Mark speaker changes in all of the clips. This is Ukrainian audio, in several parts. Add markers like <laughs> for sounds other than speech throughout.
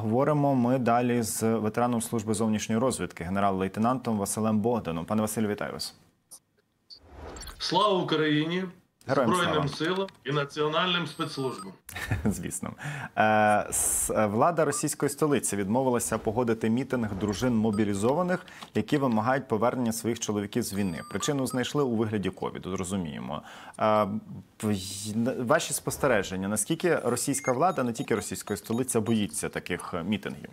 Speaker 1: говоримо ми далі з ветераном служби зовнішньої розвідки, генерал-лейтенантом Василем Богданом. Пане Василю, вітаю вас.
Speaker 2: Слава Україні!
Speaker 1: Героям
Speaker 2: Збройним
Speaker 1: слава.
Speaker 2: силам і національним спецслужбам. <laughs>
Speaker 1: Звісно, Е, влада російської столиці відмовилася погодити мітинг дружин мобілізованих, які вимагають повернення своїх чоловіків з війни. Причину знайшли у вигляді ковіду. Розуміємо. Е, Ваші спостереження: наскільки російська влада, не тільки російської столиця, боїться таких е, мітингів?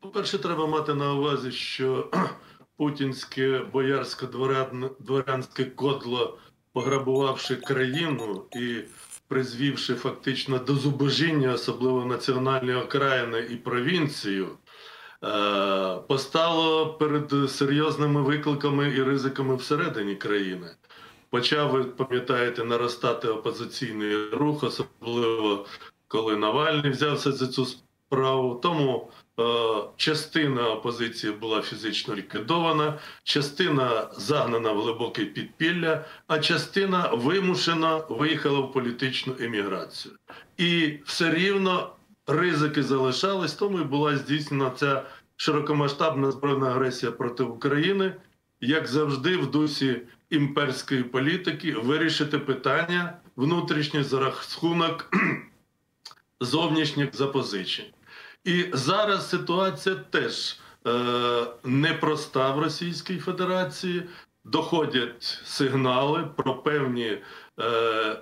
Speaker 2: По-перше, треба мати на увазі, що путінське боярське дворян- дворянське кодло, пограбувавши країну і призвівши фактично до зубожіння, особливо національної окраїни і провінцію, е, постало перед серйозними викликами і ризиками всередині країни. Почав, ви пам'ятаєте, наростати опозиційний рух, особливо коли Навальний взявся за цю справу. Тому е, частина опозиції була фізично ліквідована, частина загнана в глибоке підпілля, а частина вимушена виїхала в політичну еміграцію. І все рівно ризики залишались, тому і була здійснена ця широкомасштабна збройна агресія проти України, як завжди, в дусі імперської політики вирішити питання внутрішніх за рахунок <clears throat> зовнішніх запозичень. І зараз ситуація теж е, непроста в Російській Федерації. Доходять сигнали про певні е, е,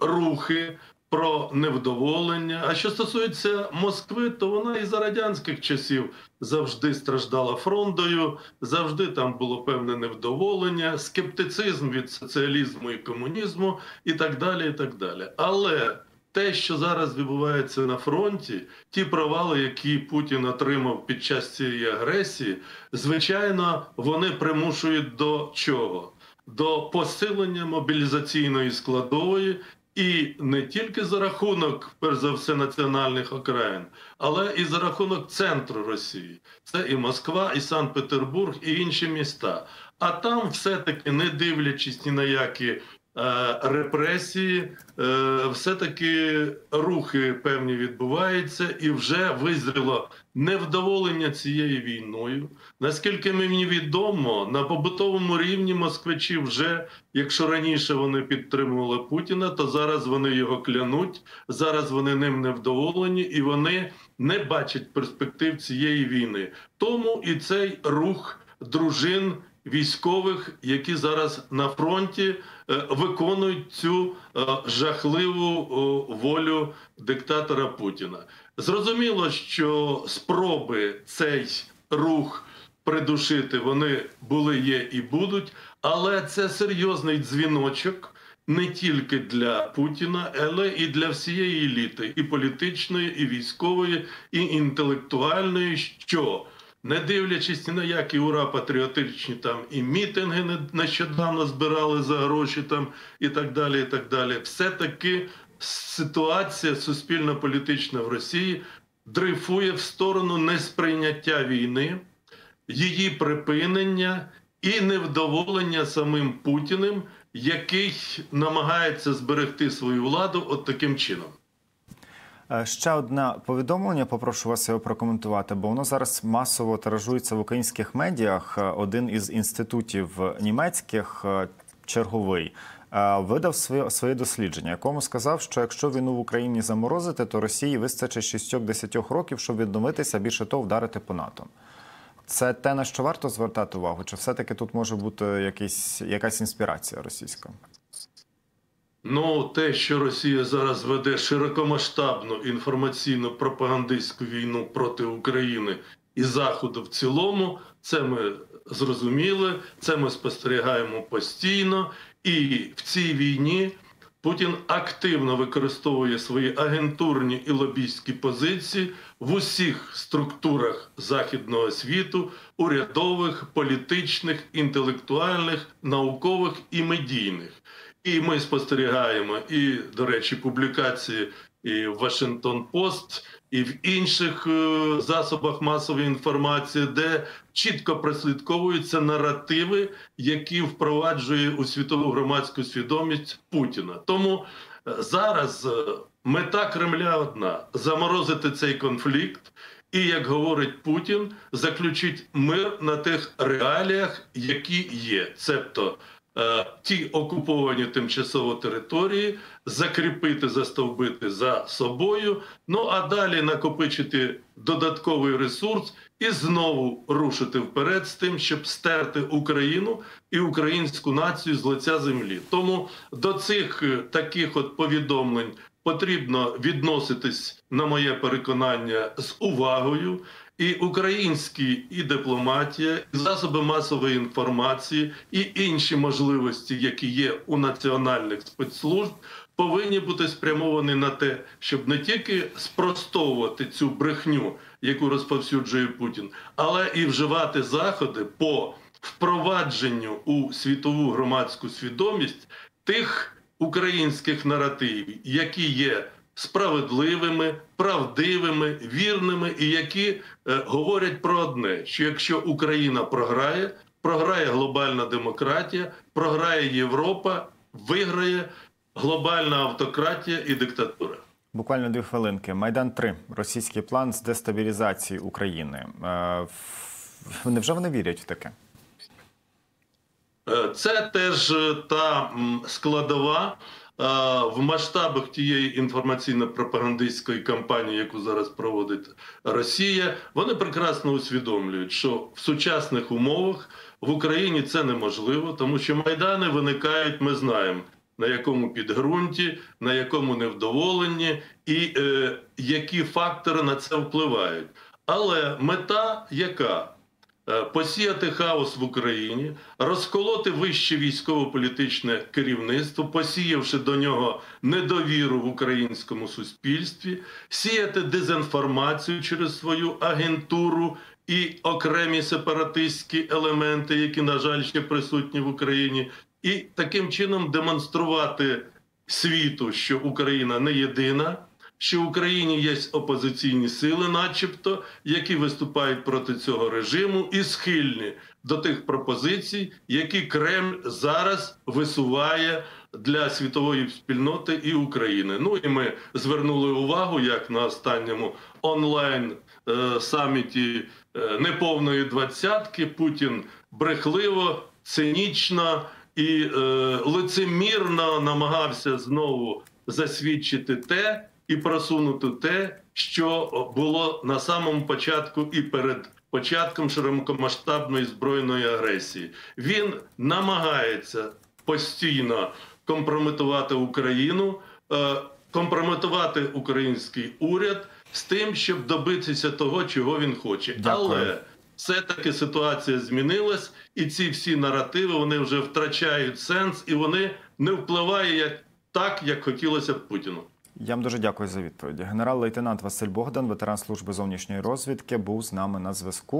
Speaker 2: рухи, про невдоволення. А що стосується Москви, то вона і за радянських часів завжди страждала фрондою, завжди там було певне невдоволення, скептицизм від соціалізму і комунізму, і так далі. і так далі. Але те, що зараз відбувається на фронті, ті провали, які Путін отримав під час цієї агресії, звичайно, вони примушують до чого? До посилення мобілізаційної складової. І не тільки за рахунок, перш за все, національних окраїн, але і за рахунок центру Росії. Це і Москва, і Санкт-Петербург, і інші міста. А там, все-таки, не дивлячись ні на які репресії, е, все-таки рухи певні відбуваються, і вже визріло невдоволення цією війною. Наскільки мені відомо, на побутовому рівні москвичі вже, якщо раніше вони підтримували Путіна, то зараз вони його клянуть, зараз вони ним невдоволені і вони не бачать перспектив цієї війни. Тому і цей рух дружин військових, які зараз на фронті е, виконують цю е, жахливу волю диктатора Путіна. Зрозуміло, що спроби цей рух придушити вони були, є і будуть, але це серйозний дзвіночок. Не тільки для Путіна, але і для всієї еліти, і політичної, і військової, і інтелектуальної, що не дивлячись ні на які ура патріотичні там і мітинги не- нещодавно збирали за гроші там і так далі. І так далі, все таки ситуація суспільно-політична в Росії дрейфує в сторону несприйняття війни, її припинення і невдоволення самим Путіним, який намагається зберегти свою владу от таким чином.
Speaker 1: Е, Ще одне повідомлення. Попрошу вас його прокоментувати, бо воно зараз масово тиражується в українських медіях. Е, Один із інститутів німецьких е, черговий. Видав своє дослідження, якому сказав, що якщо війну в Україні заморозити, то Росії вистачить 6-10 років, щоб відновитися, більше того, вдарити по НАТО. Це те, на що варто звертати увагу, чи все-таки тут може бути якийсь, якась інспірація російська?
Speaker 2: Ну, те, що Росія зараз веде широкомасштабну інформаційну пропагандистську війну проти України і Заходу в цілому, це ми зрозуміли, це ми спостерігаємо постійно. І в цій війні Путін активно використовує свої агентурні і лобістські позиції в усіх структурах західного світу, урядових, політичних, інтелектуальних, наукових і медійних. І ми спостерігаємо і, до речі, публікації і в Вашингтон Пост, і в інших е, засобах масової інформації, де чітко прослідковуються наративи, які впроваджує у світову громадську свідомість Путіна. Тому е, зараз е, мета Кремля одна заморозити цей конфлікт. І як говорить Путін, заключить мир на тих реаліях, які є, цебто ті окуповані тимчасово території, закріпити, застовбити за собою. Ну а далі накопичити додатковий ресурс і знову рушити вперед з тим, щоб стерти Україну і українську націю з лиця землі. Тому до цих е, таких от повідомлень потрібно відноситись, на моє переконання, з увагою. І українські і дипломатія, і засоби масової інформації, і інші можливості, які є у національних спецслужб, повинні бути спрямовані на те, щоб не тільки спростовувати цю брехню, яку розповсюджує Путін, але і вживати заходи по впровадженню у світову громадську свідомість тих українських наративів, які є справедливими, правдивими, вірними, і які е, говорять про одне: що якщо Україна програє, програє глобальна демократія, програє Європа, виграє глобальна автократія і диктатура.
Speaker 1: Буквально дві хвилинки. Майдан 3 російський план з дестабілізації України. Е, Невже вони вірять в таке?
Speaker 2: Е, Це теж е, та складова е, в масштабах тієї інформаційно-пропагандистської кампанії, яку зараз проводить Росія. Вони прекрасно усвідомлюють, що в сучасних умовах в Україні це неможливо, тому що майдани виникають, ми знаємо. На якому підґрунті, на якому невдоволенні, і е, які фактори на це впливають. Але мета яка? Е, посіяти хаос в Україні, розколоти вище військово-політичне керівництво, посіявши до нього недовіру в українському суспільстві, сіяти дезінформацію через свою агентуру і окремі сепаратистські елементи, які, на жаль, ще присутні в Україні, і таким чином демонструвати світу, що Україна не єдина що в Україні є опозиційні сили, начебто, які виступають проти цього режиму і схильні до тих пропозицій, які Кремль зараз висуває для світової спільноти і України. Ну і ми звернули увагу, як на останньому онлайн е, саміті е, неповної двадцятки Путін брехливо, цинічно і е, лицемірно намагався знову засвідчити те і просунути те, що було на самому початку і перед початком широкомасштабної збройної агресії. Він намагається постійно компрометувати Україну, е, компрометувати український уряд з тим, щоб добитися того, чого він хоче.
Speaker 1: Дякую.
Speaker 2: Але все-таки ситуація змінилась, і ці всі наративи вони вже втрачають сенс, і вони не впливають як так, як хотілося б Путіну.
Speaker 1: Я вам дуже дякую за відповіді. Генерал-лейтенант Василь Богдан, ветеран служби зовнішньої розвідки, був з нами на зв'язку.